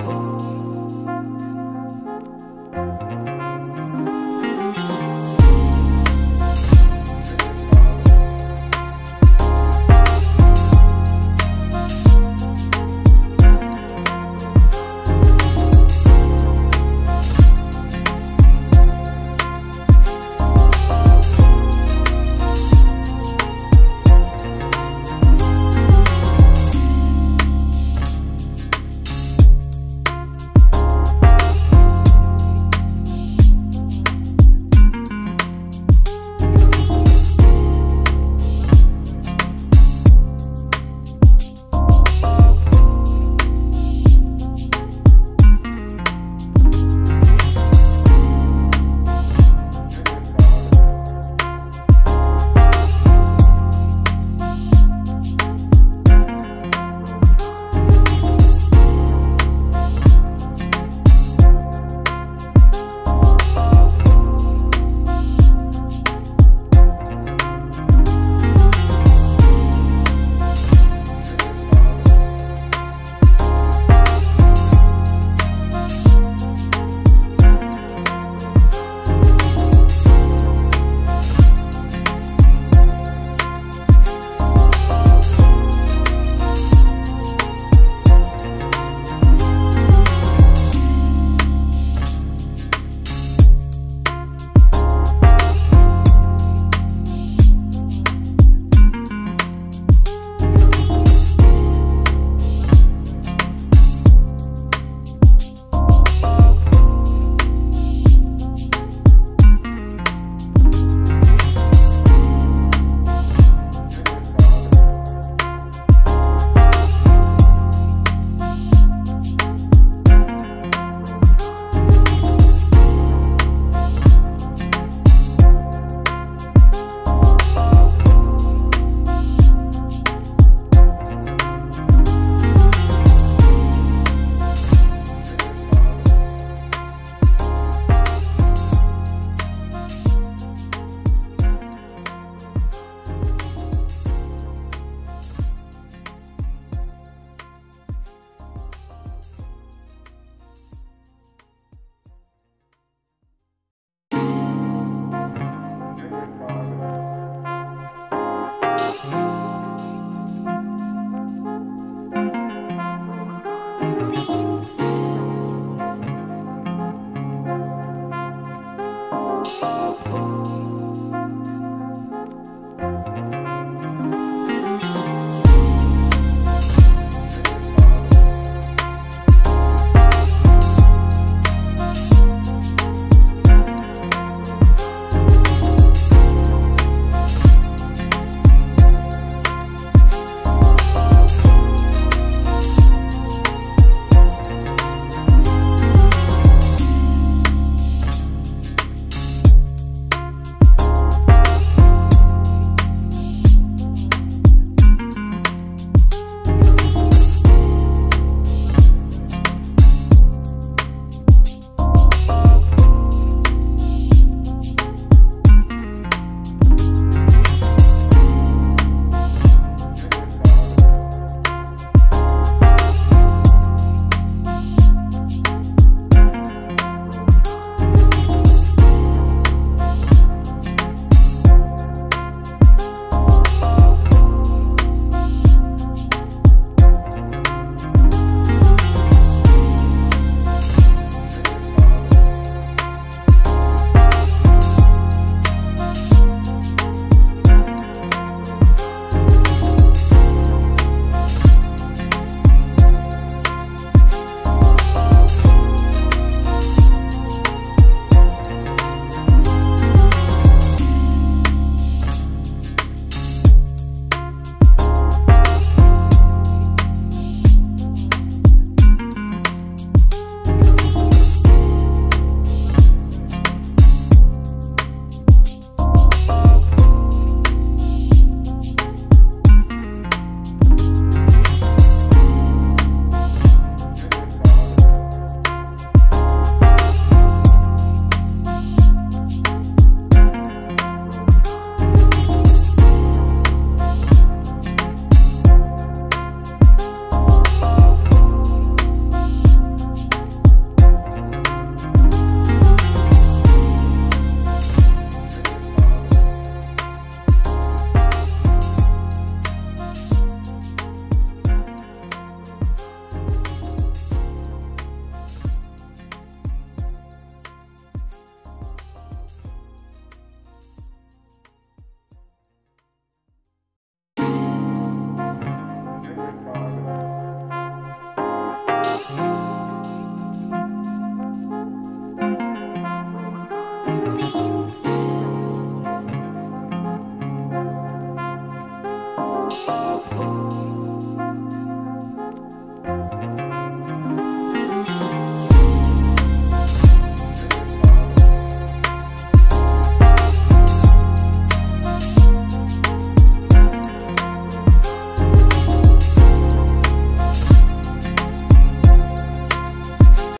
oh.